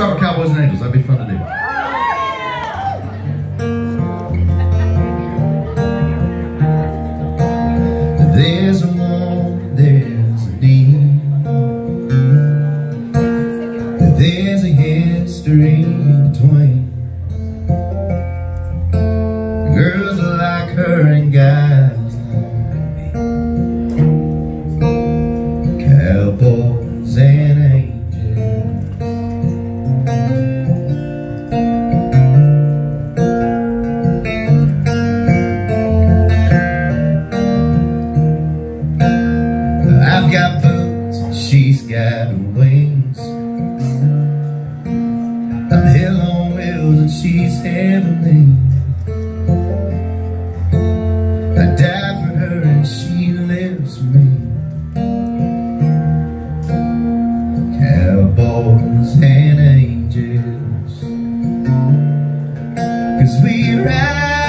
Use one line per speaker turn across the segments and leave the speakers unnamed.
start with Cowboys and Angels. That'd be fun to do. There's a want, there's a need. There's a history between girls like her and guys she's got wings. I'm hell on wheels and she's heavenly. I die for her and she lives for me. Cowboys and angels. Cause we ride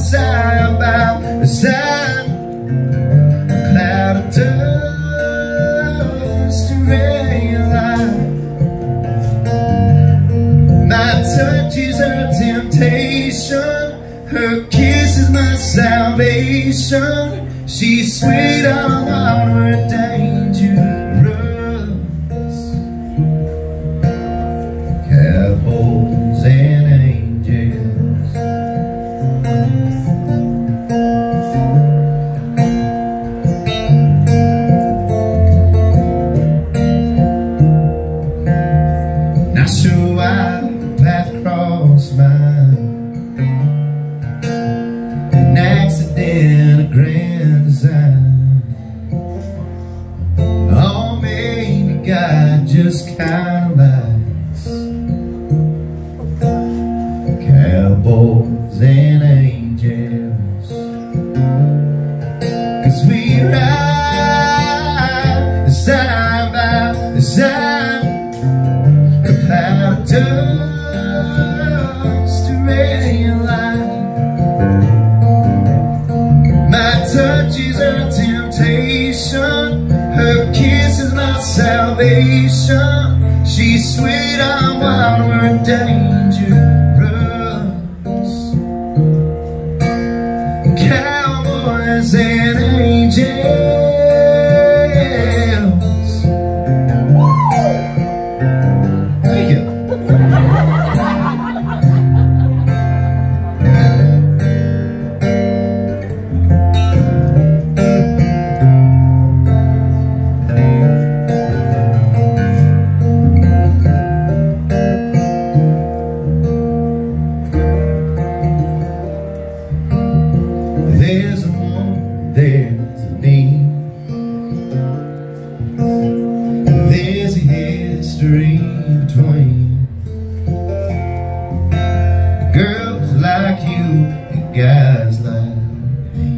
side by side is her temptation, her kiss is my salvation. She's sweet on just likes Cowboys and angels Cause we ride side by side a cloud of dust, a ray of light. My touch is her temptation, her kiss is my salvation. We're dangerous. Cowboys and angels. between. Girls like you and guys like me.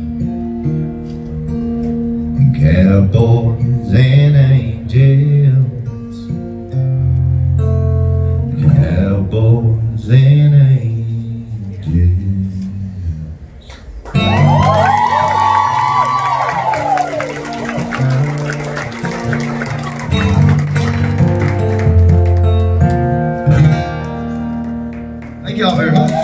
Cowboys and angels. Cowboys and You all very much.